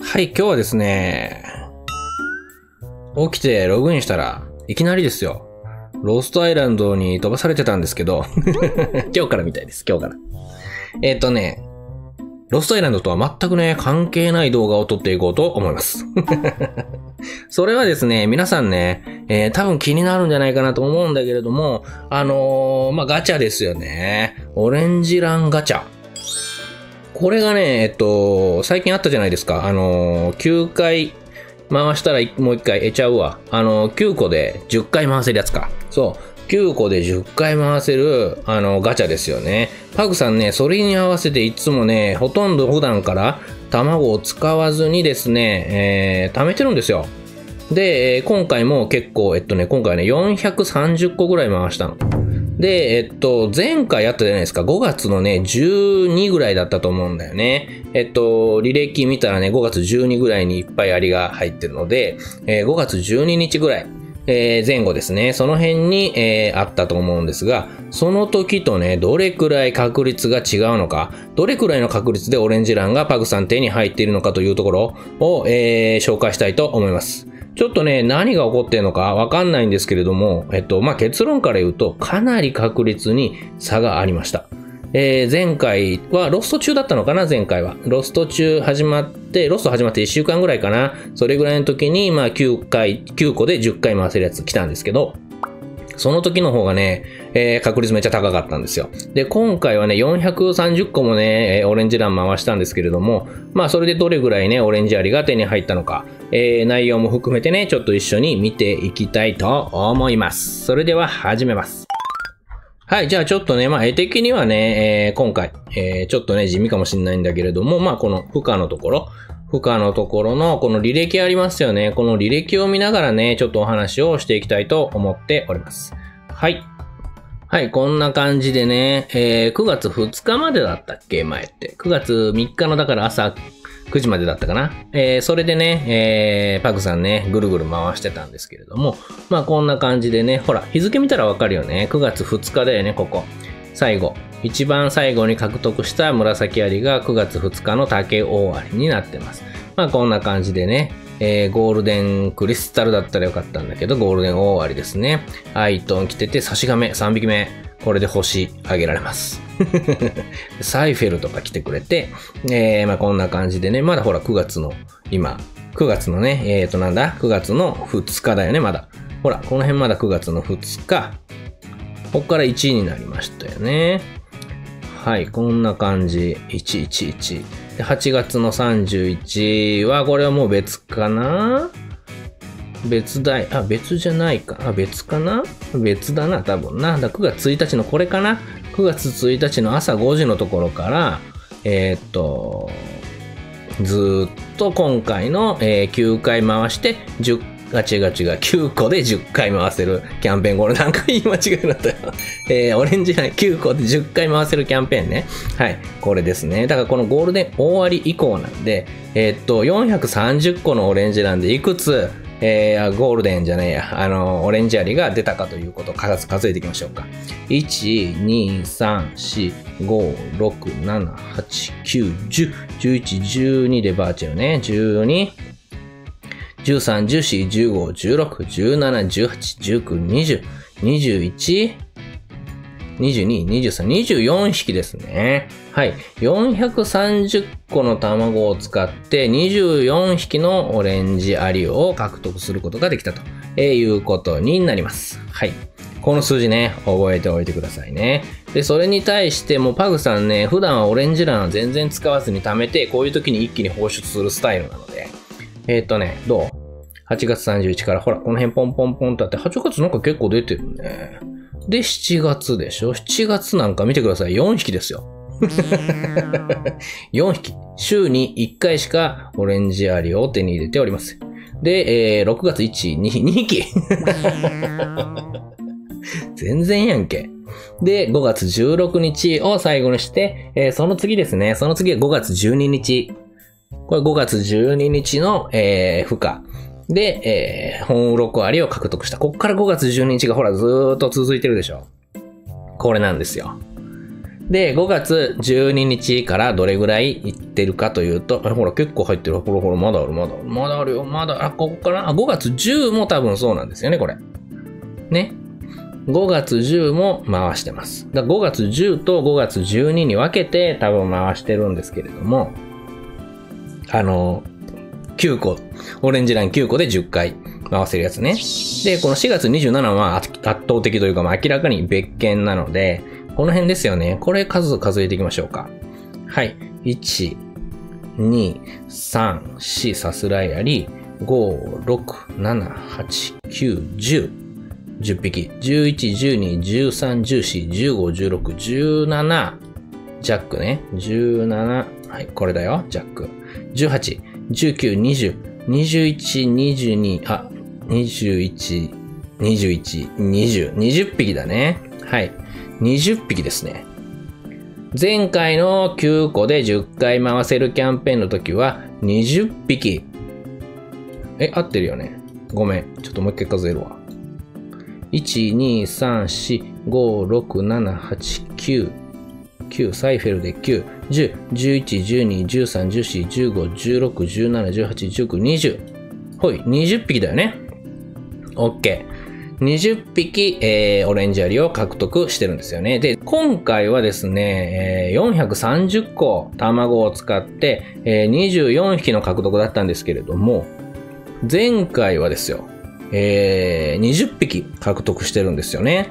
はい、今日はですね、起きてログインしたらいきなりですよ。ロストアイランドに飛ばされてたんですけど、今日からみたいです、今日から。えっ、とね、ロストアイランドとは全くね、関係ない動画を撮っていこうと思います。それはですね、皆さんね、えー多分気になるんじゃないかなと思うんだけれども、あのーまあ、ガチャですよね。オレンジランガチャ。これがね、えっと、最近あったじゃないですか。あの9回回したらもう1回得ちゃうわ。あの9個で10回回せるやつか。そう。9個で10回回せる、あの、ガチャですよね。パグさんね、それに合わせていつもね、ほとんど普段から卵を使わずにですね、えー貯めてるんですよ。で、今回も結構、えっとね、今回ね、430個ぐらい回したの。で、えっと、前回やったじゃないですか。5月のね、12ぐらいだったと思うんだよね。えっと、履歴見たらね、5月12ぐらいにいっぱいアリが入ってるので、えー5月12日ぐらい。えー前後ですね。その辺に、えーあったと思うんですが、その時とね、どれくらい確率が違うのか、どれくらいの確率でオレンジランがパグさん手に入っているのかというところを、えー紹介したいと思います。ちょっとね、何が起こってるのかわかんないんですけれども、えっと、まあ、結論から言うと、かなり確率に差がありました。えー前回はロスト中だったのかな前回は。ロスト中始まって、ロスト始まって1週間ぐらいかなそれぐらいの時に、まあ9回、9個で10回回せるやつ来たんですけど、その時の方がね、えー確率めっちゃ高かったんですよ。で、今回はね、430個もね、オレンジラン回したんですけれども、まあそれでどれぐらいね、オレンジアリが手に入ったのか、えー内容も含めてね、ちょっと一緒に見ていきたいと思います。それでは始めます。はい、じゃあちょっとね、まあ絵的にはね、えー今回、えーちょっとね、地味かもしれないんだけれども、まあこの負荷のところ、負荷のところのこの履歴ありますよね。この履歴を見ながらね、ちょっとお話をしていきたいと思っております。はい。はい、こんな感じでね、えー9月2日までだったっけ前って。9月3日のだから朝9時までだったかな。えーそれでね、えーパクさんね、ぐるぐる回してたんですけれども、まあこんな感じでね、ほら、日付見たらわかるよね。9月2日だよね、ここ。最後。一番最後に獲得した紫アリが9月2日の竹大アリになってます。まあこんな感じでね、えーゴールデンクリスタルだったらよかったんだけど、ゴールデン大アリですね。アイトン来てて、差し亀3匹目。これで星あげられます。サイフェルとか来てくれて、えーまあこんな感じでね、まだほら9月の今、9月のね、えーとなんだ ?9 月の2日だよね、まだ。ほら、この辺まだ9月の2日。ここから1位になりましたよね。はい、こんな感じ。111。で8月の31は、これはもう別かな？別だい、あ、別じゃないか。あ、別かな？別だな、多分な。だ9月1日のこれかな？?9 月1日の朝5時のところから、えーっと、ずっと今回の、えー9回回して、10あ、違う違う、9個で10回回せるキャンペーン。これなんか言い間違いだったよ。えーオレンジライン9個で10回回せるキャンペーンね。はい。これですね。だからこのゴールデン大割以降なんで、えーっと、430個のオレンジランでいくつ、えーゴールデンじゃねえや、あの、オレンジアリが出たかということを数数えていきましょうか。1、2、3、4、5、6、7、8、9、10、11、12でバーチャルね。12、13、14、15、16、17、18、19、20、21、22、23、24匹ですね。はい。430個の卵を使って24匹のオレンジアリを獲得することができたということになります。はい。この数字ね、覚えておいてくださいね。で、それに対してもパグさんね、普段はオレンジランは全然使わずに貯めて、こういう時に一気に放出するスタイルなので。えーっとね、どう ?8 月31から、ほら、この辺ポンポンポンとあって、8月なんか結構出てるね。で、7月でしょ ?7 月なんか見てください。4匹ですよ。4匹。週に1回しかオレンジアリを手に入れております。で、えー6月1、2、2匹。全然やんけ。で、5月16日を最後にして、えーその次ですね。その次は5月12日。これ5月12日の、えー、負荷。で、えー、本鱗アリを獲得した。こっから5月12日がほらずーっと続いてるでしょ。これなんですよ。で、5月12日からどれぐらいいってるかというと、あれほら、結構入ってる。ほらほら、まだある、まだある。まだあるよ、まだ、あ、ここかなあ、5月10も多分そうなんですよね、これ。ね。5月10も回してます。だ5月10と5月12に分けて多分回してるんですけれども、あの、9個、オレンジライン9個で10回回せるやつね。で、この4月27は圧倒的というか、まあ、明らかに別件なので、この辺ですよね。これ数数えていきましょうか。はい。1、2、3、4さすらいあり、5、6、7、8、9、10。10匹。11、12、13、14、15、16、17。ジャックね。17。はい、これだよ。ジャック。18、19、20、21、22、あ、21、21、20、20匹だね。はい。20匹ですね。前回の9個で10回回せるキャンペーンの時は20匹。え、合ってるよね。ごめん。ちょっともう一回数えるわ。1、2、3、4、5、6、7、8、9。9、サイフェルで9、10、11、12、13、14、15、16、17、18、19、20。ほい、20匹だよね。OK。20匹、えー、オレンジアリを獲得してるんですよね。で、今回はですね、えー、430個卵を使って、えー、24匹の獲得だったんですけれども、前回はですよ、えー、20匹獲得してるんですよね。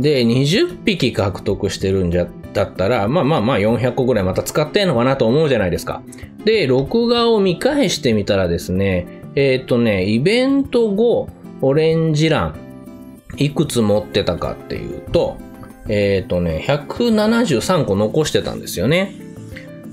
で、20匹獲得してるんじゃ、だったら、まあまあまあ400個ぐらいまた使ってんのかなと思うじゃないですか。で、録画を見返してみたらですね、えっ、ー、とね、イベント後、オレンジラン、いくつ持ってたかっていうと、えっ、ー、とね、173個残してたんですよね。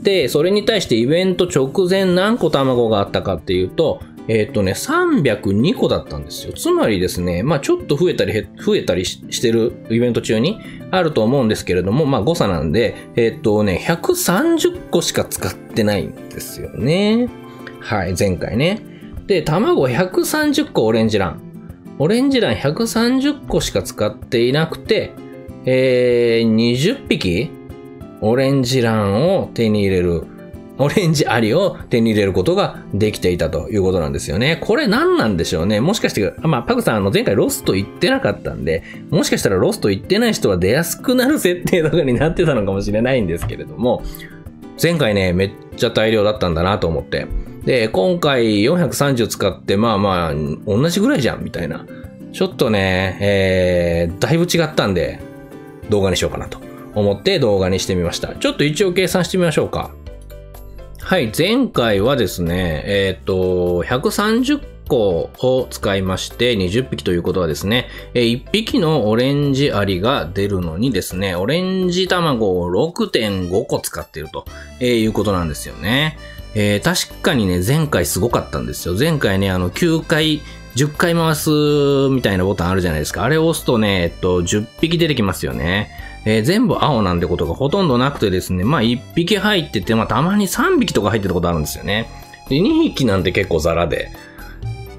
で、それに対してイベント直前何個卵があったかっていうと、えっ、ー、とね、302個だったんですよ。つまりですね、まあちょっと増えたり、増えたりしてるイベント中にあると思うんですけれども、まあ誤差なんで、えっ、ー、とね、130個しか使ってないんですよね。はい、前回ね。で、卵130個オレンジラン。オレンジラン130個しか使っていなくて、えー、20匹オレンジランを手に入れる、オレンジアリを手に入れることができていたということなんですよね。これ何なんでしょうね。もしかして、まあ、パクさん、あの、前回ロスト行ってなかったんで、もしかしたらロスト行ってない人は出やすくなる設定とかになってたのかもしれないんですけれども、前回ね、めっちゃ大量だったんだなと思って。で、今回430使って、まあまあ、同じぐらいじゃん、みたいな。ちょっとね、えー、だいぶ違ったんで、動画にしようかなと思って動画にしてみました。ちょっと一応計算してみましょうか。はい、前回はですね、えっ、ー、と、130個を使いまして20匹ということはですね、1匹のオレンジアリが出るのにですね、オレンジ卵を6.5個使っているということなんですよね。えー、確かにね、前回すごかったんですよ。前回ね、あの、9回、10回回すみたいなボタンあるじゃないですか。あれを押すとね、えっと、10匹出てきますよね。えー、全部青なんてことがほとんどなくてですね、まあ1匹入ってて、まあたまに3匹とか入ってることあるんですよね。で、2匹なんて結構ザラで、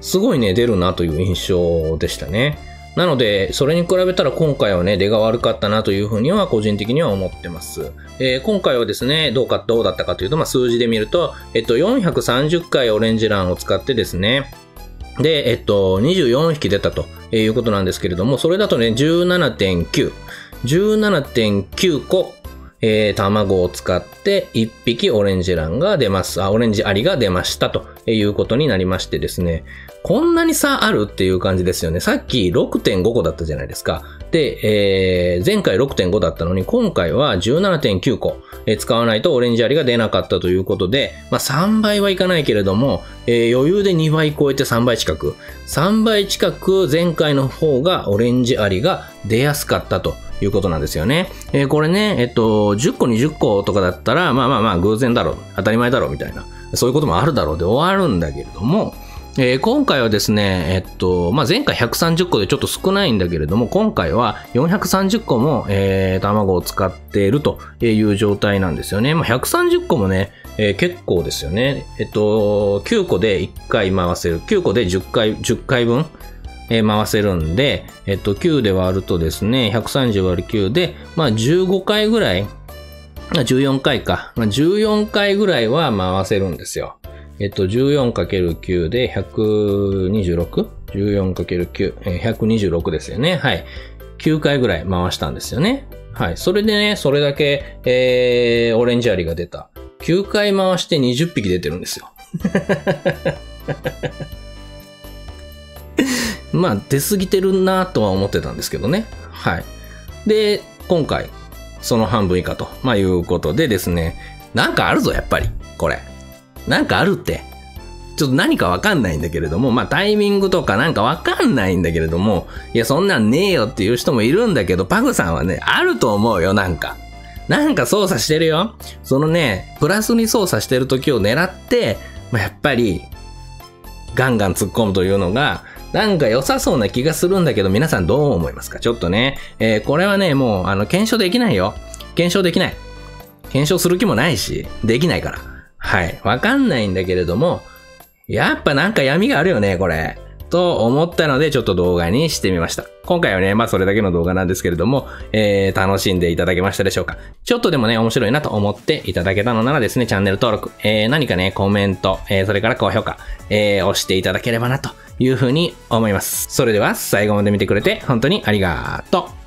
すごいね、出るなという印象でしたね。なので、それに比べたら今回はね、出が悪かったなというふうには個人的には思ってます。えー、今回はですね、どうか、どうだったかというと、まあ、数字で見ると、えっと、430回オレンジランを使ってですね、で、えっと、24匹出たということなんですけれども、それだとね、17.9。17.9個えー、卵を使って1匹オレンジランが出ます。あ、オレンジアリが出ましたということになりましてですね。こんなに差あるっていう感じですよね。さっき6.5個だったじゃないですか。で、えー、前回6.5だったのに、今回は17.9個、えー、使わないとオレンジアリが出なかったということで、まあ3倍はいかないけれども、えー、余裕で2倍超えて3倍近く。3倍近く前回の方がオレンジアリが出やすかったと。いうことなんですよね。えー、これね、えっと、10個20個とかだったら、まあまあまあ偶然だろう、当たり前だろうみたいな、そういうこともあるだろうで終わるんだけれども、えー、今回はですね、えっと、まあ、前回130個でちょっと少ないんだけれども、今回は430個も、えー、卵を使っているという状態なんですよね。まあ、130個もね、えー、結構ですよね。えっと、9個で1回回せる。9個で10回、10回分、え回せるんで、えっと、9で割るとですね、130割る9で、まあ15回ぐらい14回か。まあ14回ぐらいは回せるんですよ。えっと、14×9 で 126?14×9、えー126ですよね。はい。9回ぐらい回したんですよね。はい。それでね、それだけ、えー、オレンジアリが出た。9回回して20匹出てるんですよ。まあ、出過ぎてるなとは思ってたんですけどね。はい。で、今回、その半分以下と、まあ、いうことでですね、なんかあるぞ、やっぱり。これ。なんかあるって。ちょっと何かわかんないんだけれども、まあタイミングとかなんかわかんないんだけれども、いやそんなんねえよっていう人もいるんだけど、パグさんはね、あると思うよ、なんか。なんか操作してるよ。そのね、プラスに操作してる時を狙って、まあ、やっぱり、ガンガン突っ込むというのが、なんか良さそうな気がするんだけど、皆さんどう思いますか？ちょっとね、えーこれはね、もう、あの、検証できないよ。検証できない。検証する気もないし、できないから。はい。わかんないんだけれども、やっぱなんか闇があるよね、これ。と思ったので、ちょっと動画にしてみました。今回はね、まあそれだけの動画なんですけれども、えー、楽しんでいただけましたでしょうか。ちょっとでもね、面白いなと思っていただけたのならですね、チャンネル登録、えー、何かね、コメント、えー、それから高評価、えー、押していただければなというふうに思います。それでは、最後まで見てくれて、本当にありがとう。